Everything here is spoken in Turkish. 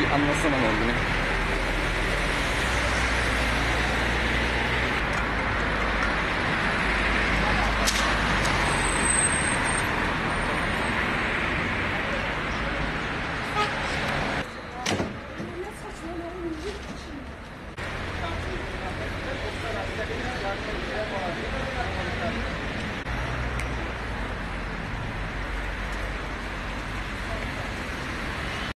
Anlasana ne olduğunu.